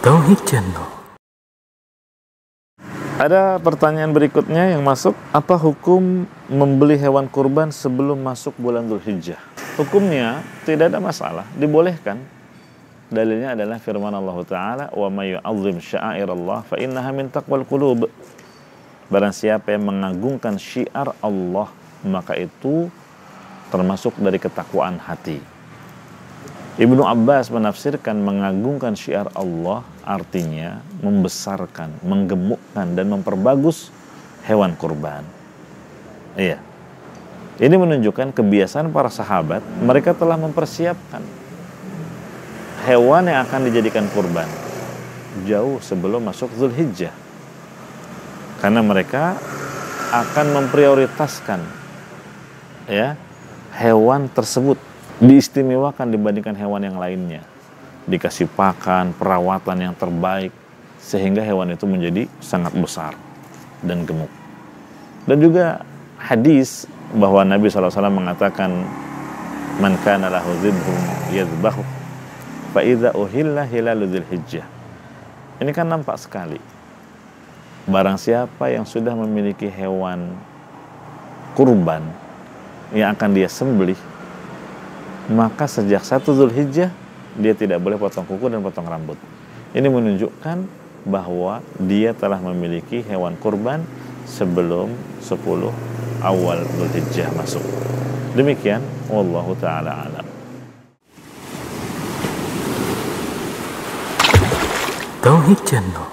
Tauhid Channel. Ada pertanyaan berikutnya yang masuk, apa hukum membeli hewan kurban sebelum masuk bulan Dzulhijjah? Hukumnya tidak ada masalah, dibolehkan. Dalilnya adalah firman Allah Ta'ala, "Wa may sya'airallah fa innaha min taqwal qulub." Barang siapa yang mengagungkan syiar Allah, maka itu termasuk dari ketakwaan hati. Ibnu Abbas menafsirkan mengagungkan syiar Allah artinya membesarkan, menggemukkan dan memperbagus hewan kurban. Iya. Ini menunjukkan kebiasaan para sahabat, mereka telah mempersiapkan hewan yang akan dijadikan kurban jauh sebelum masuk Zulhijjah. Karena mereka akan memprioritaskan ya hewan tersebut diistimewakan dibandingkan hewan yang lainnya. Dikasih pakan, perawatan yang terbaik sehingga hewan itu menjadi sangat besar dan gemuk. Dan juga hadis bahwa Nabi SAW mengatakan man kana lahu dhibhun yadhbahu fa idza uhilla hilalu dzulhijjah. Ini kan nampak sekali. Barang siapa yang sudah memiliki hewan kurban yang akan dia sembelih maka sejak satu Zulhijjah dia tidak boleh potong kuku dan potong rambut. Ini menunjukkan bahwa dia telah memiliki hewan kurban sebelum 10 awal Zulhijjah masuk. Demikian, wallahu taala alam. Tauhid Channel.